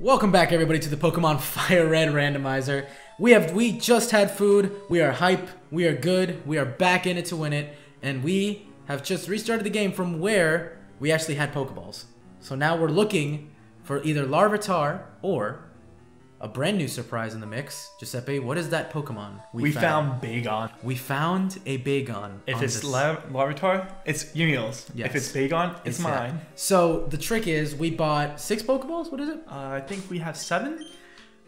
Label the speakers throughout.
Speaker 1: Welcome back everybody to the Pokemon Fire Red randomizer. We have we just had food, we are hype, we are good, we are back in it to win it, and we have just restarted the game from where we actually had Pokeballs. So now we're looking for either Larvitar or a brand new surprise in the mix. Giuseppe, what is that Pokemon
Speaker 2: We, found found Bagon.
Speaker 1: We found a Bagon.
Speaker 2: If it's
Speaker 1: this-
Speaker 2: La- Larvitar, it's Yumio's.
Speaker 1: Yes.
Speaker 2: If it's Bagon, it's,
Speaker 1: that.
Speaker 2: mine.
Speaker 1: So the trick is we bought six Pokeballs. What is it?
Speaker 2: Uh, I think we have seven.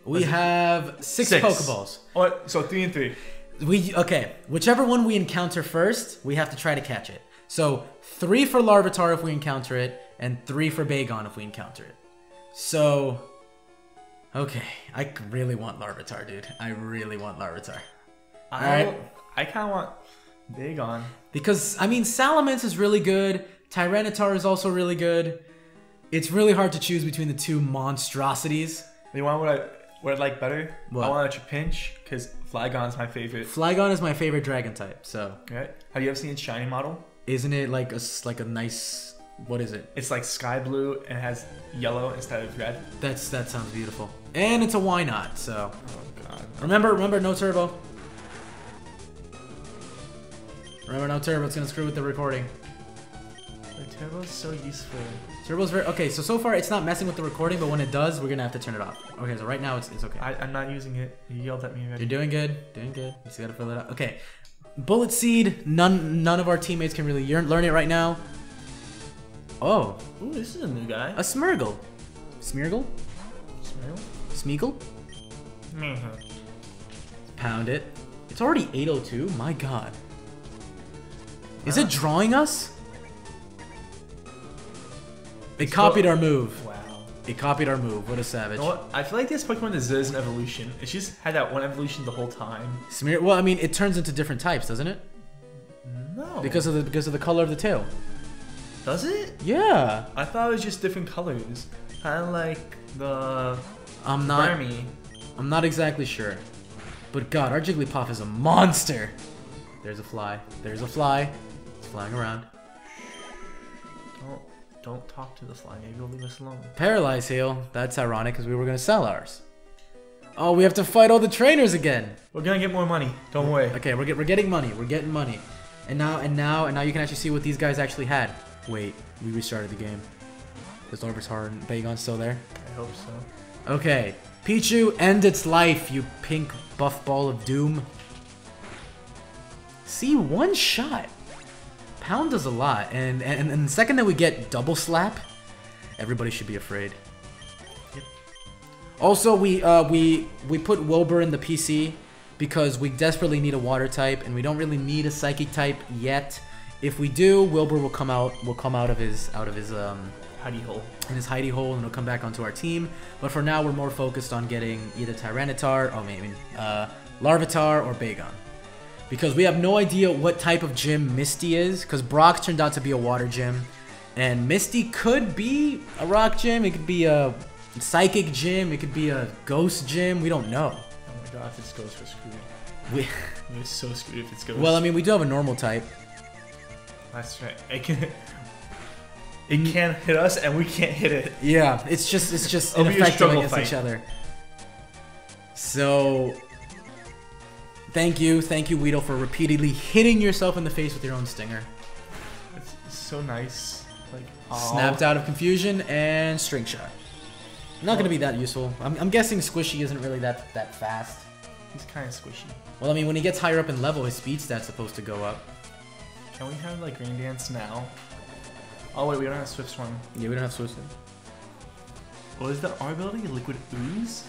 Speaker 1: We
Speaker 2: Was it-
Speaker 1: have six,
Speaker 2: Six.
Speaker 1: Pokeballs.
Speaker 2: Oh, so three and three.
Speaker 1: We okay. Whichever one we encounter first, we have to try to catch it. So three for Larvitar if we encounter it, and three for Bagon if we encounter it. So, okay, I really want Larvitar, dude. I really want Larvitar
Speaker 2: I. I kind of want Bagon.
Speaker 1: because I mean Salamence is really good. Tyranitar is also really good. It's really hard to choose between the two monstrosities.
Speaker 2: You want what I what I like better?
Speaker 1: What?
Speaker 2: I want a Trapinch because Flygon's my favorite.
Speaker 1: Flygon is my favorite dragon type. So,
Speaker 2: Right? Have you ever seen its shiny model?
Speaker 1: isn't it like a like a nice what is it?
Speaker 2: It's like sky blue and has yellow instead of red.
Speaker 1: That's that sounds beautiful. And it's a why not, so
Speaker 2: Oh god.
Speaker 1: remember remember no turbo. Remember no turbo, it's gonna screw with the recording.
Speaker 2: The turbo's so useful.
Speaker 1: Turbo's very okay, so so far it's not messing with the recording, but when it does, we're gonna have to turn it off. Okay, so right now it's it's okay.
Speaker 2: I, I'm not using it. You yelled at me already.
Speaker 1: You're doing good, doing good. You just gotta fill it out. Okay. Bullet seed, none none of our teammates can really learn it right now. Oh,
Speaker 2: Ooh, this is a new guy.
Speaker 1: a Smeargle. Smeargle?
Speaker 2: Smell?
Speaker 1: Smeagol?
Speaker 2: Mhm.
Speaker 1: Pound it. It's already 802? My god. Is
Speaker 2: Wow.
Speaker 1: it drawing us? It
Speaker 2: It's
Speaker 1: copied our move.
Speaker 2: Wow.
Speaker 1: It copied our move. What a savage.
Speaker 2: You know what? I feel like this Pokemon deserves an evolution. It's just had that one evolution the whole time.
Speaker 1: Smear well, I mean it turns into different types, doesn't it?
Speaker 2: No.
Speaker 1: Because of the because of the color of the tail.
Speaker 2: Does it?
Speaker 1: Yeah.
Speaker 2: I thought it was just different colors. Kind of like the
Speaker 1: I'm not
Speaker 2: Burmy.
Speaker 1: I'm not exactly sure. But god, our Jigglypuff is a monster. There's a fly. There's a fly. It's flying around.
Speaker 2: Don't don't talk to the fly. Maybe you'll leave us alone.
Speaker 1: Paralyze heal. That's ironic because we were gonna sell ours. Oh, we have to fight all the trainers again.
Speaker 2: We're gonna get more money. Don't worry.
Speaker 1: Okay, we're, get, we're getting money. We're getting money. And now and now and now you can actually see what these guys actually had. Wait, we restarted the game. Is Larvitar and Bagon's still there?
Speaker 2: I hope so.
Speaker 1: Okay. Pichu, end its life, you pink buff ball of doom. See, one shot. Pound does a lot, and, and, and the second that we get double slap, everybody should be afraid.
Speaker 2: Yep.
Speaker 1: Also, we uh, we we put Wilbur in the PC because we desperately need a water type, and we don't really need a psychic type yet. If we do, Wilbur will come out will come out of his out of his um
Speaker 2: Hidey hole.
Speaker 1: in his hidey hole and he'll come back onto our team. But for now, we're more focused on getting either Tyranitar, oh maybe uh, Larvitar or Bagon. Because we have no idea what type of gym Misty is, because Brock turned out to be a water gym. And Misty could be a rock gym, it could be a psychic gym, it could be a ghost gym, we don't know.
Speaker 2: Oh my god, if it's Ghost, we're screwed.
Speaker 1: We,
Speaker 2: We're so screwed if it's Ghost.
Speaker 1: well, I mean, we do have a normal type.
Speaker 2: That's right. It can. It mm. can't hit us, and we can't hit it.
Speaker 1: Yeah, it's just it's just
Speaker 2: It'll
Speaker 1: ineffective
Speaker 2: struggle
Speaker 1: against
Speaker 2: fight.
Speaker 1: each other. So thank you, thank you, Weedle, for repeatedly hitting yourself in the face with your own stinger.
Speaker 2: It's so nice. Like aw.
Speaker 1: Snapped out of confusion and string shot. Not gonna be that useful. I'm, I'm guessing Squishy isn't really that that fast.
Speaker 2: He's kind of squishy.
Speaker 1: Well, I mean, when he gets higher up in level, his speed stat's supposed to go up.
Speaker 2: Can we have like Green Dance now? Oh wait, we don't have Swift Swarm.
Speaker 1: Yeah, we don't have Swift.
Speaker 2: What is that? Our ability? Liquid Ooze?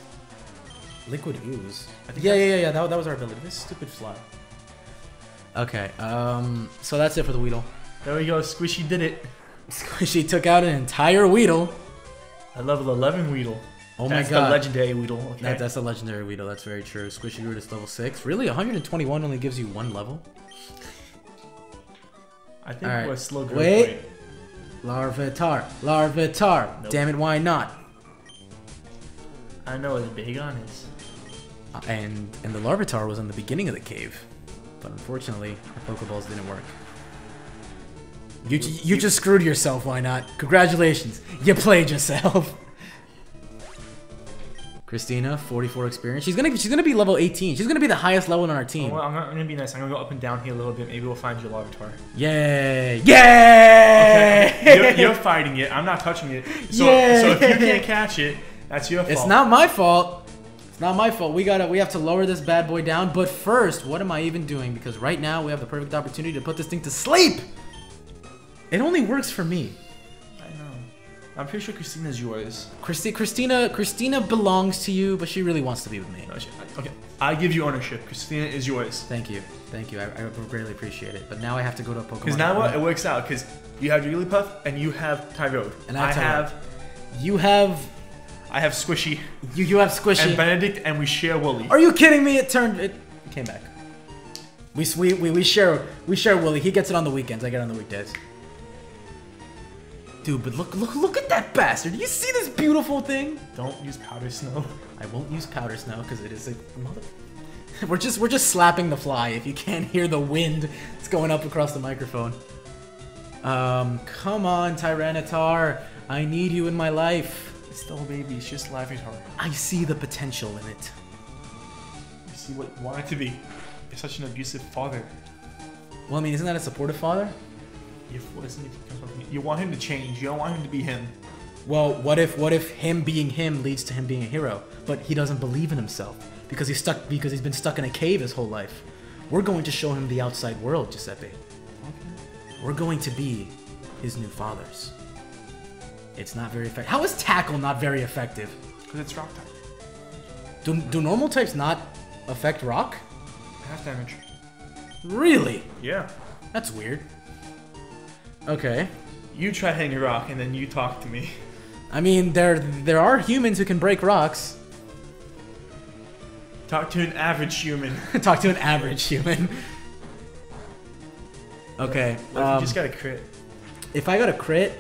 Speaker 1: Liquid ooze. Yeah, yeah, yeah, yeah. That, that was our ability. This stupid fly. Okay, um, so that's it for the Weedle.
Speaker 2: There we go. Squishy did it.
Speaker 1: Squishy took out an entire Weedle.
Speaker 2: A level 11 Weedle.
Speaker 1: Oh
Speaker 2: that's
Speaker 1: my god.
Speaker 2: That's the legendary Weedle. Okay.
Speaker 1: That, that's a legendary Weedle, that's very true. Squishy Root is level 6. Really? 121 only gives you one level?
Speaker 2: I think
Speaker 1: Alright.
Speaker 2: we're slow growth
Speaker 1: Wait.
Speaker 2: rate.
Speaker 1: Larvitar. Larvitar.
Speaker 2: Nope.
Speaker 1: Damn it, why not?
Speaker 2: I know what the Bagon is.
Speaker 1: Uh, And and the Larvitar was in the beginning of the cave. But unfortunately, our Pokeballs didn't work. You, you just screwed yourself, why not? Congratulations. You played yourself. Christina, 44 experience. She's gonna she's gonna be level 18. She's gonna be the highest level on our
Speaker 2: Oh,
Speaker 1: team.
Speaker 2: well, I'm, I'm gonna be nice. I'm gonna go up and down here a little bit. Maybe we'll find your Larvitar.
Speaker 1: Yay! Yay!
Speaker 2: you're, you're fighting it. I'm not touching it. So,
Speaker 1: Yay.
Speaker 2: so if you can't catch it, that's your fault.
Speaker 1: It's not my fault. It's not my fault. We gotta we have to lower this bad boy down. But first, what am I even doing? Because right now we have the perfect opportunity to put this thing to sleep. It only works for me.
Speaker 2: I'm pretty sure Christina's yours.
Speaker 1: Christi- Christina Christina belongs to you, but she really wants to be with me.
Speaker 2: No, she- Okay. I give you ownership. Christina is yours.
Speaker 1: Thank you, thank you. I, I greatly appreciate it. But now I have to go to a Pokemon.
Speaker 2: Because now what? It works out. Because you have Jigglypuff and you have Tyrogue.
Speaker 1: And I
Speaker 2: I
Speaker 1: have You have
Speaker 2: I have Squishy
Speaker 1: you you have Squishy.
Speaker 2: and Benedict, and we share Wooly.
Speaker 1: Are you kidding me? It turned it came back. We we we, we share we share Wooly. He gets it on the weekends. I get it on the weekdays. Dude, but look look look at that bastard. Do you see this beautiful thing?
Speaker 2: Don't use powder snow.
Speaker 1: I won't use powder snow because it is a mother. We're just we're just slapping the fly. If you can't hear the wind, it's going up across the microphone. Um, come on, Tyranitar. I need you in my life.
Speaker 2: It's still a baby. It's just laughing hard.
Speaker 1: I see the potential in it.
Speaker 2: You see what you want it to be. You're such an abusive father.
Speaker 1: Well, I mean, isn't that a supportive father?
Speaker 2: You're forcing it to become. You want him to change. You don't want him to be him.
Speaker 1: Well, what if what if him being him leads to him being a hero, but he doesn't believe in himself because he's stuck because he's been stuck in a cave his whole life. We're going to show him the outside world, Giuseppe. Okay. We're going to be his new fathers. It's not very effective. How is tackle not very effective?
Speaker 2: Because it's rock type.
Speaker 1: Do, do normal types not affect rock?
Speaker 2: Half damage.
Speaker 1: Really?
Speaker 2: Yeah.
Speaker 1: That's weird. Okay.
Speaker 2: You try hitting a rock and then you talk to me.
Speaker 1: I mean, there there are humans who can break rocks.
Speaker 2: Talk to an average human.
Speaker 1: Talk to an average human. Okay. Um,
Speaker 2: you just got a crit?
Speaker 1: If I got a crit,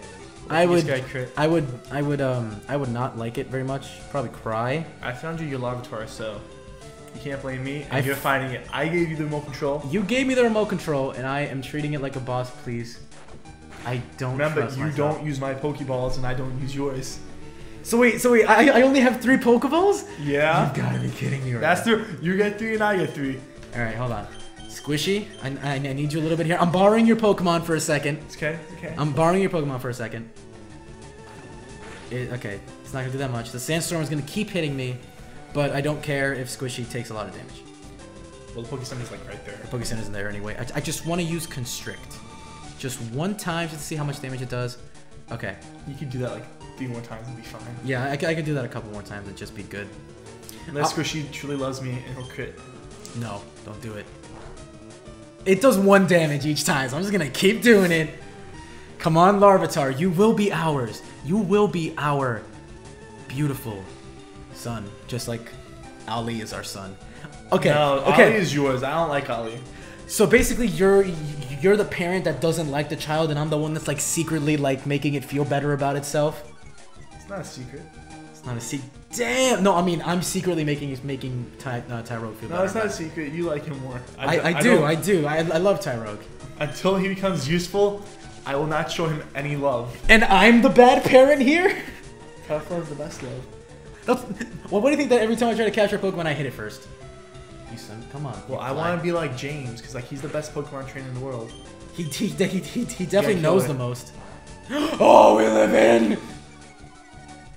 Speaker 1: I would,
Speaker 2: just got a crit.
Speaker 1: I would, I would, um, I would not like it very much. Probably cry.
Speaker 2: I found you your Larvitar, so you can't blame me. And
Speaker 1: I
Speaker 2: you're
Speaker 1: f-
Speaker 2: fighting it. I gave you the remote control.
Speaker 1: You gave me the remote control, and I am treating it like a boss. Please. I don't
Speaker 2: Remember, you
Speaker 1: myself.
Speaker 2: don't use my Pokeballs and I don't use yours.
Speaker 1: So wait, so wait, I, I only have three Pokeballs?
Speaker 2: Yeah.
Speaker 1: You've got to be kidding me right
Speaker 2: That's
Speaker 1: now.
Speaker 2: the you get three and I get three.
Speaker 1: All right, hold on. Squishy, I, I, I need you a little bit here. I'm borrowing your Pokemon for a second.
Speaker 2: It's okay. It's okay.
Speaker 1: I'm borrowing your Pokemon for a second. It, okay, it's not gonna do that much. The Sandstorm is gonna keep hitting me, but I don't care if Squishy takes a lot of damage.
Speaker 2: well, the Pokestone is like right there.
Speaker 1: The Pokestone isn't there anyway. I, I just want to use Constrict. Just one time just to see how much damage it does. Okay.
Speaker 2: You could do that like three more times and be fine.
Speaker 1: Yeah, I could do that a couple more times and just be good.
Speaker 2: Unless Squishy truly loves me and he'll crit.
Speaker 1: No, don't do it. It does one damage each time, so I'm just gonna keep doing it. Come on, Larvitar, you will be ours. You will be our beautiful son, just like Ali is our son. Okay,
Speaker 2: No,
Speaker 1: okay.
Speaker 2: Ali is yours. I don't like Ali.
Speaker 1: So basically, you're you're the parent that doesn't like the child, and I'm the one that's like secretly like making it feel better about itself.
Speaker 2: It's not a secret.
Speaker 1: It's not a secret. Damn. No, I mean I'm secretly making making Ty uh, Tyrogue feel better.
Speaker 2: No,
Speaker 1: better.
Speaker 2: it's not a secret. You like him more.
Speaker 1: I, I,
Speaker 2: don't-
Speaker 1: do, I do. I, I love Tyrogue.
Speaker 2: until he becomes useful, I will not show him any love.
Speaker 1: And I'm the bad parent here?
Speaker 2: Tough love is the best love.
Speaker 1: That's, well, what do you think that every time I try to capture a Pokemon, I hit it first? You son, come on.
Speaker 2: Well, I want to be like James because like he's the best Pokemon trainer in the world.
Speaker 1: He, he, he, he, he definitely
Speaker 2: kill
Speaker 1: knows
Speaker 2: it.
Speaker 1: the most. oh, we live in!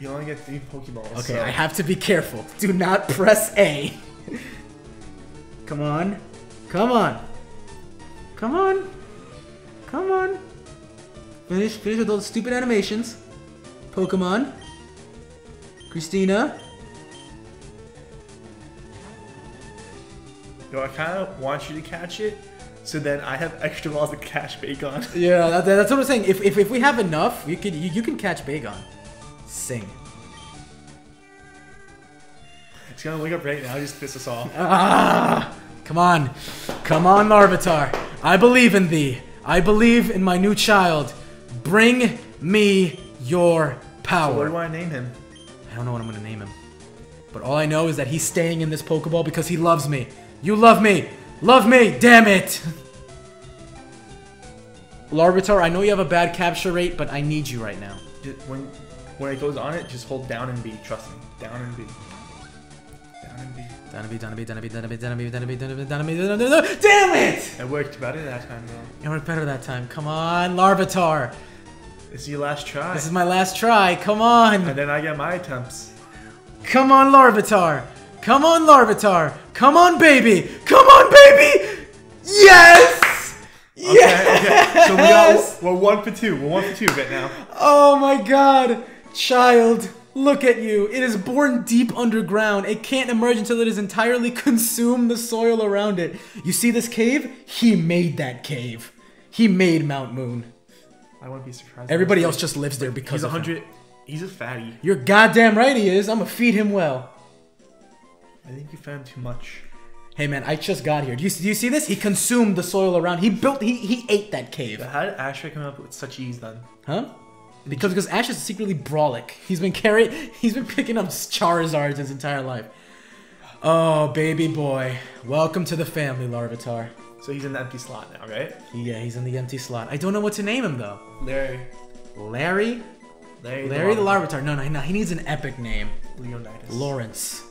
Speaker 2: You only get three Pokeballs.
Speaker 1: Okay,
Speaker 2: so-
Speaker 1: I have to be careful. Do not press A. Come on. Come on. Come on. Come on. Finish, finish with those stupid animations. Pokemon. Christina.
Speaker 2: Yo, I kind of want you to catch it, so then I have extra balls to catch Bagon.
Speaker 1: Yeah, that, that's what I'm saying. If, if, if we have enough, you can you, you can catch Bagon. Sing.
Speaker 2: It's gonna wake up right now, just piss us off.
Speaker 1: Ah! Come on. Come on, Larvitar. I believe in thee. I believe in my new child. Bring me your
Speaker 2: So what
Speaker 1: power.
Speaker 2: do I name him?
Speaker 1: I don't know what I'm gonna name him. But all I know is that he's staying in this Pokeball because he loves me. You love me! Love me! Damn it! Larvitar, I know you have a bad capture rate, but I need you right now.
Speaker 2: When when it goes on it, just hold down and B. Trust me, down and
Speaker 1: be. Down and be. Donna B. Damn it!
Speaker 2: It worked better that time though.
Speaker 1: It worked better that time. Come on, Larvitar.
Speaker 2: This is your last try.
Speaker 1: This is my last try. Come on.
Speaker 2: and then I get my attempts.
Speaker 1: Come on, Larvitar. Come on, Larvitar. Come on, baby. Come on, baby. Yes.
Speaker 2: Okay,
Speaker 1: yes.
Speaker 2: okay. So we got we're one for two. We're one for two right now.
Speaker 1: Oh my god. Child, look at you. It is born deep underground. It can't emerge until it has entirely consumed the soil around it. You see this cave? He made that cave. He made Mount Moon.
Speaker 2: I wouldn't be surprised.
Speaker 1: Everybody else just lives there because
Speaker 2: He's a
Speaker 1: of him.
Speaker 2: hundred. He's a fatty.
Speaker 1: You're goddamn right he is. I'm gonna feed him well.
Speaker 2: I think you found too much.
Speaker 1: Hey man, I just got here. Do you, do you see this? He consumed the soil around. He built. He he ate that cave.
Speaker 2: How did Asher come up with such ease then?
Speaker 1: Huh? Because because Ash is secretly brolic. He's been carrying. He's been picking up Charizards his entire life. Oh baby boy, welcome to the family, Larvitar.
Speaker 2: So he's in the empty slot now, right?
Speaker 1: Yeah, he's in the empty slot. I don't know what to name him though.
Speaker 2: Larry.
Speaker 1: Larry.
Speaker 2: Larry.
Speaker 1: Larry the Larvitar. No, no, no. He needs an epic name.
Speaker 2: Leonidas.
Speaker 1: Lawrence.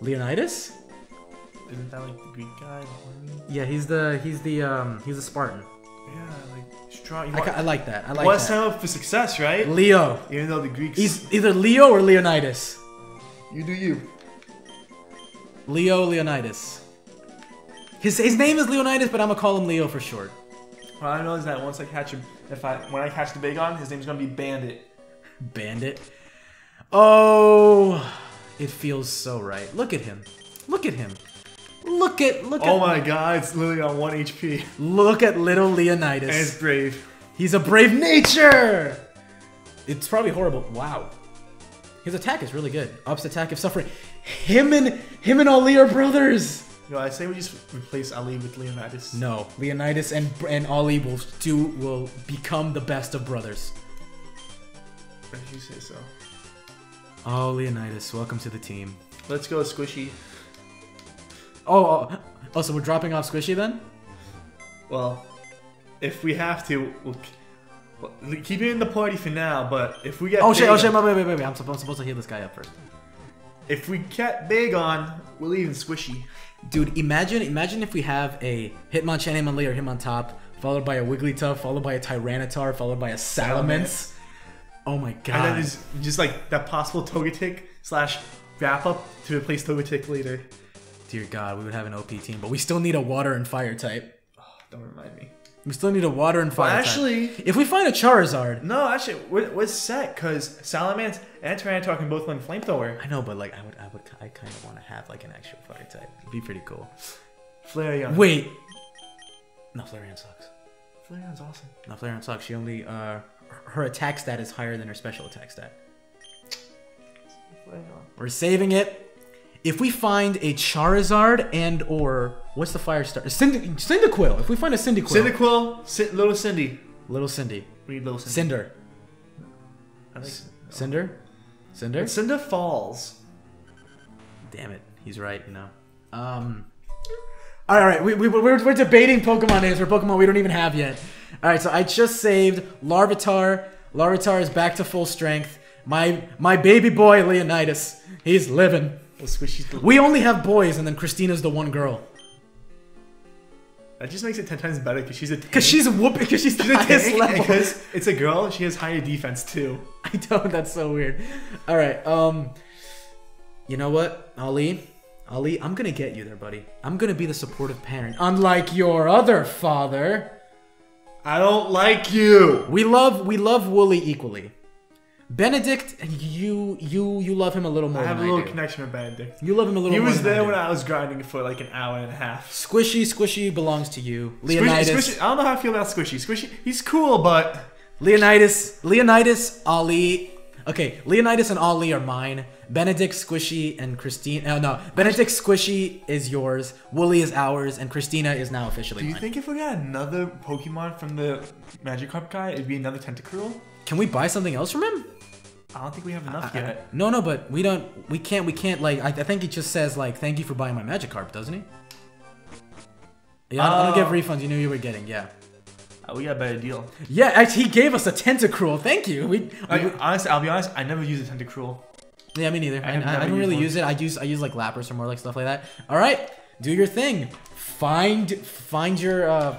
Speaker 1: Leonidas?
Speaker 2: Isn't that like the Greek guy?
Speaker 1: Yeah, he's the he's the um he's a Spartan.
Speaker 2: Yeah, like strong.
Speaker 1: I, I like that. I like
Speaker 2: What's
Speaker 1: that.
Speaker 2: time up for success, right?
Speaker 1: Leo.
Speaker 2: Even though the Greeks.
Speaker 1: He's either Leo or Leonidas.
Speaker 2: You do you.
Speaker 1: Leo Leonidas. His his name is Leonidas, but I'm gonna call him Leo for short.
Speaker 2: All I know is that once I catch him, if I when I catch the Bagon, his name's gonna be Bandit.
Speaker 1: Bandit. Oh, it feels so right. Look at him. Look at him. Look at look
Speaker 2: Oh
Speaker 1: at Oh
Speaker 2: my God! It's literally on one HP,
Speaker 1: look at little
Speaker 2: and
Speaker 1: Leonidas.
Speaker 2: it's brave.
Speaker 1: He's a brave nature. It's probably horrible. Wow. His attack is really good. Ups attack if suffering. Him and him and Ali are brothers.
Speaker 2: Yo, I say we just replace Ali with Leonidas.
Speaker 1: No, Leonidas and and Ali will do will become the best of brothers.
Speaker 2: Did you say so?
Speaker 1: Oh, Leonidas, welcome to the team.
Speaker 2: Let's go, Squishy.
Speaker 1: Oh, oh, oh so we're dropping off Squishy then?
Speaker 2: Well, if we have to, we'll, well, keep it in the party for now. But if we get
Speaker 1: Oh shit! Oh shit! Wait, wait, wait, wait! I'm supposed, supposed to heal this guy up first.
Speaker 2: if we get Bagon, we're leaving Squishy.
Speaker 1: Dude, imagine imagine if we have a Hitmonchan, Hitmonlee, or Hitmontop, followed by a Wigglytuff, followed by a Tyranitar, followed by a Salamence. Oh my god.
Speaker 2: And then there's just like that possible Togetic slash wrap up to replace Togetic later.
Speaker 1: Dear God, we would have an OP team, but we still need a water and fire type.
Speaker 2: Don't remind me.
Speaker 1: We still need a water and
Speaker 2: Well,
Speaker 1: fire type.
Speaker 2: actually,
Speaker 1: If we find a Charizard,
Speaker 2: no, actually, we're, we're set because Salamence and Tyranitar can both learn Flamethrower.
Speaker 1: I know, but like I would, I would, I kind of want to have like an actual fire type. It'd be pretty cool.
Speaker 2: Flareon.
Speaker 1: Wait, no, Flareon sucks.
Speaker 2: Flareon's awesome.
Speaker 1: No, Flareon sucks. She only, uh, her attack stat is higher than her special attack stat. We're saving it. If we find a Charizard and or what's the fire star? Cyndi- Cyndaquil. If we find a Cyndaquil,
Speaker 2: Cyndaquil, Cin- Little Cindy.
Speaker 1: little Cindy,
Speaker 2: Read Little Cindy.
Speaker 1: Cinder,
Speaker 2: I like
Speaker 1: Cinder, Cinder.
Speaker 2: Cinda Falls.
Speaker 1: Damn it, he's right. You know. Um. All right, we, we, we're, we're debating Pokemon names for Pokemon we don't even have yet. All right, so I just saved Larvitar. Larvitar is back to full strength. My my baby boy Leonidas, he's living.
Speaker 2: Well, Squishy's the
Speaker 1: We only have boys, and then Christina's the one girl.
Speaker 2: That just makes it ten times better because she's a
Speaker 1: Cause she's a whoop. Cause she's
Speaker 2: she's a
Speaker 1: highest
Speaker 2: tank,
Speaker 1: level.
Speaker 2: because it's a girl. She has higher defense too.
Speaker 1: I don't. That's so weird. All right. Um. You know what, Ali? Ali, I'm gonna get you there, buddy. I'm gonna be the supportive parent, unlike your other father.
Speaker 2: I don't like you.
Speaker 1: We love we love Wooly equally. Benedict, and you you you love him a little more.
Speaker 2: I have a little
Speaker 1: do.
Speaker 2: connection with Benedict.
Speaker 1: You love him a little more.
Speaker 2: He
Speaker 1: was
Speaker 2: there
Speaker 1: I
Speaker 2: when. I was grinding for like an hour and a half.
Speaker 1: Squishy, Squishy belongs to you.
Speaker 2: Squishy,
Speaker 1: Leonidas,
Speaker 2: Squishy, I don't know how I feel about Squishy. Squishy, he's cool, but
Speaker 1: Leonidas, Leonidas, Ali. Okay, Leonidas and Ali are mine. Benedict, Squishy, and Christine. Oh no, Benedict, Squishy is yours. Wooly is ours, and Christina is now officially
Speaker 2: do you
Speaker 1: mine.
Speaker 2: think if we got another Pokemon from the Magikarp guy, it'd be another Tentacruel?
Speaker 1: Can we buy something else from him?
Speaker 2: I don't think we have enough
Speaker 1: I-
Speaker 2: yet.
Speaker 1: no, no, but we don't. We can't. We can't. Like, I, I think he just says like, "Thank you for buying my Magikarp," doesn't he? Yeah, I don't, I don't give
Speaker 2: Oh.
Speaker 1: refunds. You knew you were getting. Yeah,
Speaker 2: Uh, we got a better deal.
Speaker 1: yeah. Actually, he gave us a Tentacruel. Thank you. We, we-
Speaker 2: honestly, I'll be honest. I never used a Tentacruel.
Speaker 1: Yeah, me neither. I, I, I don't really
Speaker 2: used
Speaker 1: use it. I use I use like Lapras or more like stuff like that. All right, do your thing. Find find your uh,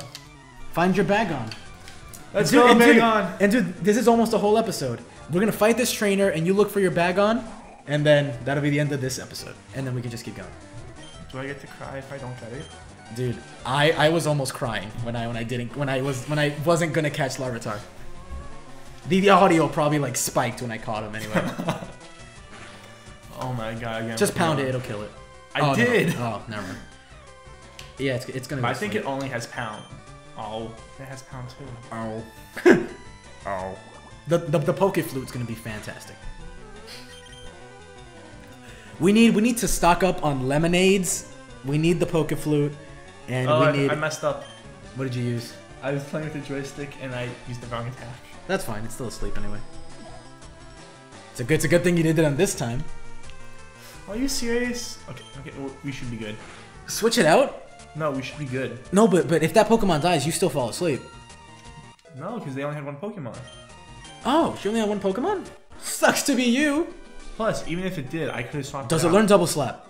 Speaker 1: find your Bagon.
Speaker 2: Let's
Speaker 1: Dude,
Speaker 2: go,
Speaker 1: and dude,
Speaker 2: on.
Speaker 1: And dude, this is almost a whole episode. We're gonna fight this trainer, and you look for your Bagon, and then that'll be the end of this episode, and then we can just keep going.
Speaker 2: Do I get to cry if I don't get it?
Speaker 1: Dude, I I was almost crying when I when I didn't when I was when I wasn't gonna catch Larvitar. The, the audio probably like spiked when I caught him anyway.
Speaker 2: Oh my god! Again,
Speaker 1: just pound it, it'll kill it.
Speaker 2: I
Speaker 1: Oh, no.
Speaker 2: did.
Speaker 1: Oh, never mind. Yeah, it's, it's gonna.
Speaker 2: But I think it only has pound. Oh, it has pound too.
Speaker 1: Oh.
Speaker 2: Oh.
Speaker 1: The, the the poke flute's gonna be fantastic. We need we need to stock up on lemonades. We need the poke flute, and
Speaker 2: Oh,
Speaker 1: we
Speaker 2: I,
Speaker 1: need.
Speaker 2: I messed up.
Speaker 1: what did you use?
Speaker 2: I was playing with the joystick and I used the wrong attack.
Speaker 1: That's fine. It's still asleep anyway. It's a good it's a good thing you did it on this time.
Speaker 2: Are you serious? Okay, okay, we should be good.
Speaker 1: Switch it out.
Speaker 2: No, we should be good.
Speaker 1: No, but but if that Pokemon dies, you still fall asleep.
Speaker 2: No, because they only had one Pokemon.
Speaker 1: Oh, she only had one Pokemon. Sucks to be you.
Speaker 2: Plus, even if it did, I could have swapped.
Speaker 1: Does
Speaker 2: it
Speaker 1: it learn Double Slap?